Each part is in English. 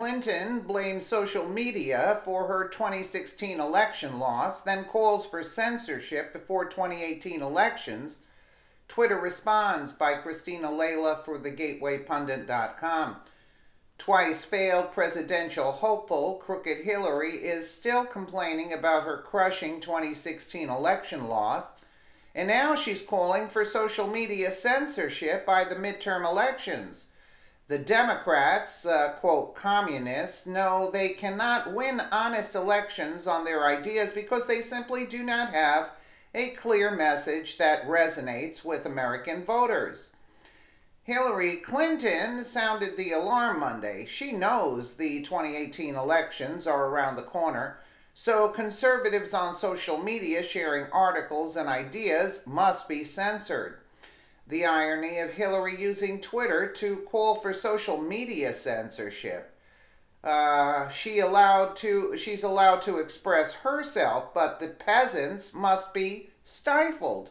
Clinton blames social media for her 2016 election loss, then calls for censorship before 2018 elections. Twitter responds by Cristina Laila for thegatewaypundit.com. Twice failed presidential hopeful Crooked Hillary is still complaining about her crushing 2016 election loss, and now she's calling for social media censorship by the midterm elections. The Democrats, uh, quote, communists, know they cannot win honest elections on their ideas because they simply do not have a clear message that resonates with American voters. Hillary Clinton sounded the alarm Monday. She knows the 2018 elections are around the corner, so conservatives on social media sharing articles and ideas must be censored. The irony of Hillary using Twitter to call for social media censorship. Uh, she allowed to she's allowed to express herself, but the peasants must be stifled.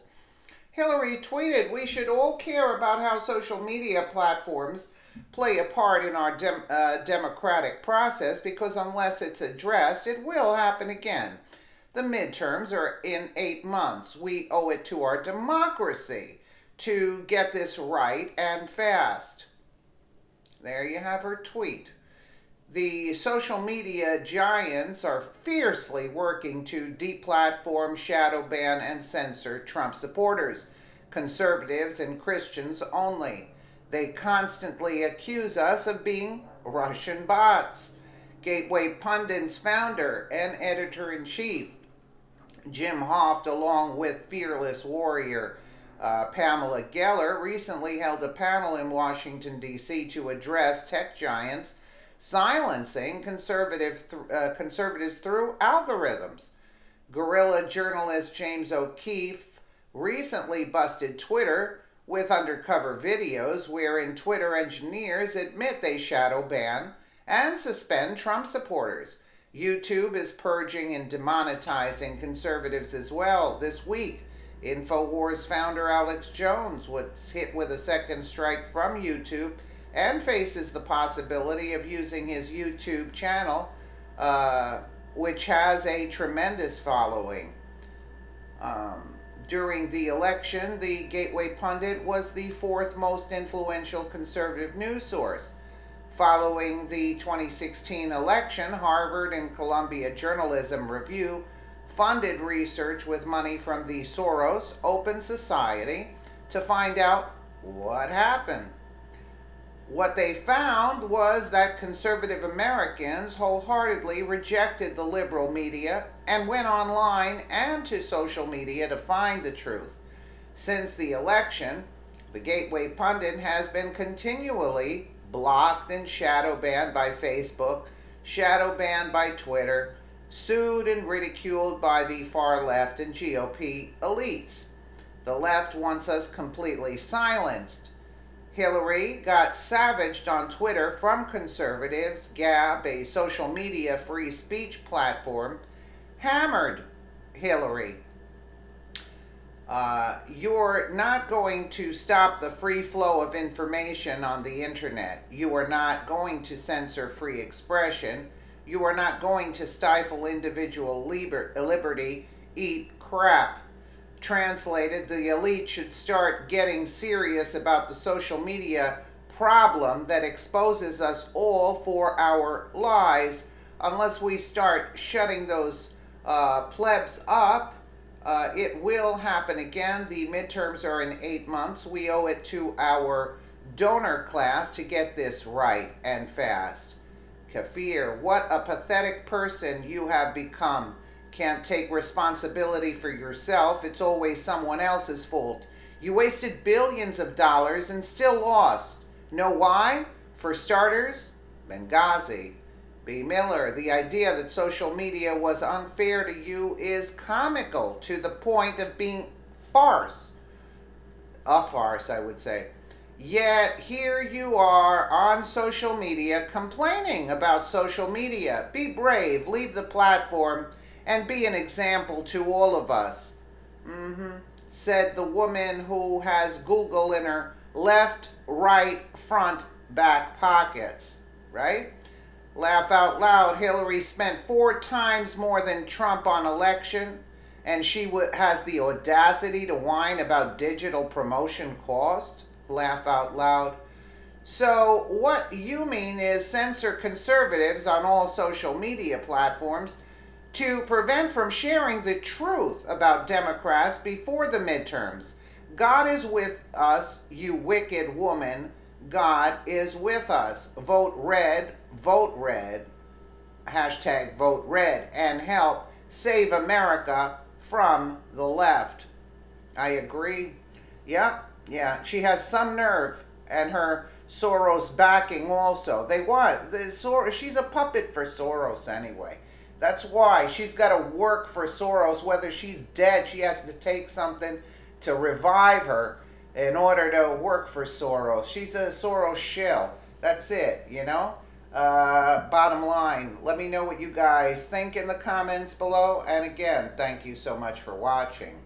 Hillary tweeted, "We should all care about how social media platforms play a part in our dem- uh, democratic process because unless it's addressed, it will happen again. The midterms are in eight months. We owe it to our democracy." To get this right and fast. There you have her tweet. The social media giants are fiercely working to deplatform, shadow ban, and censor Trump supporters, conservatives, and Christians only. They constantly accuse us of being Russian bots. Gateway Pundit's founder and editor in chief, Jim Hoft, along with Fearless Warrior uh, Pamela Geller recently held a panel in Washington, D.C. to address tech giants silencing conservative th- uh, conservatives through algorithms. Guerrilla journalist James O'Keefe recently busted Twitter with undercover videos wherein Twitter engineers admit they shadow ban and suspend Trump supporters. YouTube is purging and demonetizing conservatives as well this week InfoWars founder Alex Jones was hit with a second strike from YouTube and faces the possibility of using his YouTube channel, uh, which has a tremendous following. Um, during the election, the Gateway Pundit was the fourth most influential conservative news source. Following the 2016 election, Harvard and Columbia Journalism Review funded research with money from the Soros Open Society to find out what happened. What they found was that conservative Americans wholeheartedly rejected the liberal media and went online and to social media to find the truth. Since the election, the Gateway Pundit has been continually blocked and shadow banned by Facebook, shadow banned by Twitter, sued and ridiculed by the far left and GOP elites. The left wants us completely silenced. Hillary got savaged on Twitter from conservatives. Gab, a social media free speech platform, hammered Hillary. Uh, you're not going to stop the free flow of information on the internet. You are not going to censor free expression. You are not going to stifle individual liber- liberty. Eat crap. Translated, the elite should start getting serious about the social media problem that exposes us all for our lies unless we start shutting those uh, plebs up. Uh, it will happen again. The midterms are in eight months. We owe it to our donor class to get this right and fast. Kafir, what a pathetic person you have become. Can't take responsibility for yourself, it's always someone else's fault. You wasted billions of dollars and still lost. Know why? For starters, Benghazi. B. Miller, the idea that social media was unfair to you is comical to the point of being farce. A farce, I would say. Yet here you are on social media complaining about social media. Be brave, leave the platform, and be an example to all of us. Mm-hmm. Said the woman who has Google in her left, right, front, back pockets. Right? Laugh out loud. Hillary spent four times more than Trump on election, and she has the audacity to whine about digital promotion cost. Laugh out loud. So, what you mean is censor conservatives on all social media platforms to prevent from sharing the truth about Democrats before the midterms. God is with us, you wicked woman. God is with us. Vote red, vote red. Hashtag vote red and help save America from the left. I agree. Yeah, yeah. She has some nerve and her Soros backing also. They want the Sor- she's a puppet for Soros anyway. That's why she's got to work for Soros. Whether she's dead, she has to take something to revive her in order to work for Soros. She's a Soros shill. That's it, you know? Uh, bottom line, let me know what you guys think in the comments below. And again, thank you so much for watching.